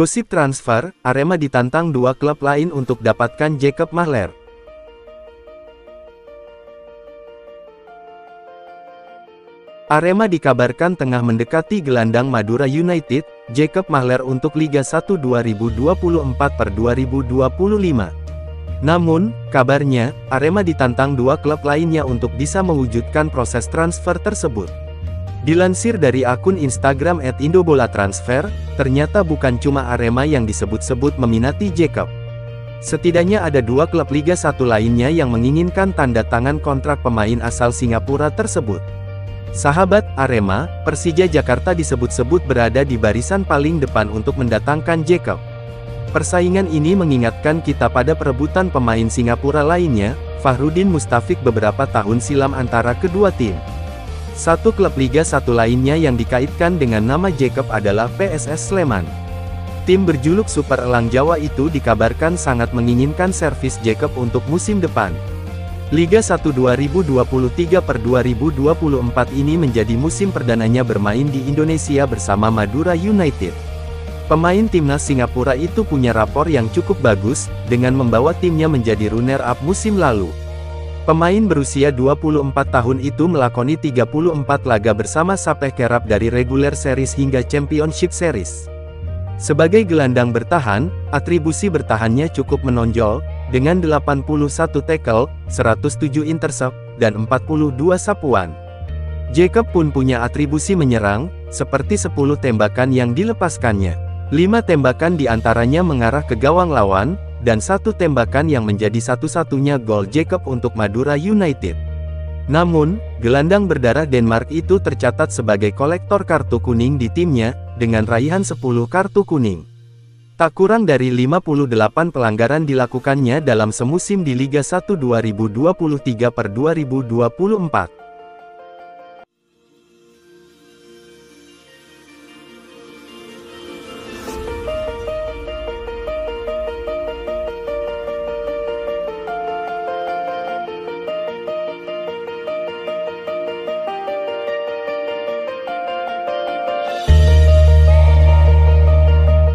Gosip transfer, Arema ditantang dua klub lain untuk dapatkan Jacob Mahler. Arema dikabarkan tengah mendekati gelandang Madura United, Jacob Mahler untuk Liga 1 2024 per 2025. Namun, kabarnya, Arema ditantang dua klub lainnya untuk bisa mewujudkan proses transfer tersebut. Dilansir dari akun Instagram @indobolatransfer, ternyata bukan cuma Arema yang disebut-sebut meminati Jacob. Setidaknya ada dua klub Liga 1 lainnya yang menginginkan tanda tangan kontrak pemain asal Singapura tersebut. Sahabat Arema, Persija Jakarta disebut-sebut berada di barisan paling depan untuk mendatangkan Jacob. Persaingan ini mengingatkan kita pada perebutan pemain Singapura lainnya, Fahrudin Mustafik beberapa tahun silam antara kedua tim. Satu klub Liga satu lainnya yang dikaitkan dengan nama Jacob adalah PSS Sleman. Tim berjuluk Super Elang Jawa itu dikabarkan sangat menginginkan servis Jacob untuk musim depan. Liga 1 2023 per 2024 ini menjadi musim perdananya bermain di Indonesia bersama Madura United. Pemain timnas Singapura itu punya rapor yang cukup bagus, dengan membawa timnya menjadi runner-up musim lalu. Pemain berusia 24 tahun itu melakoni 34 laga bersama Sapeh Kerap dari regular series hingga championship series. Sebagai gelandang bertahan, atribusi bertahannya cukup menonjol, dengan 81 tackle, 107 intercept, dan 42 sapuan. Jacob pun punya atribusi menyerang, seperti 10 tembakan yang dilepaskannya. 5 tembakan di antaranya mengarah ke gawang lawan, dan satu tembakan yang menjadi satu-satunya gol Jacob untuk Madura United. Namun, gelandang berdarah Denmark itu tercatat sebagai kolektor kartu kuning di timnya, dengan raihan 10 kartu kuning. Tak kurang dari 58 pelanggaran dilakukannya dalam semusim di Liga 1 2023 per 2024.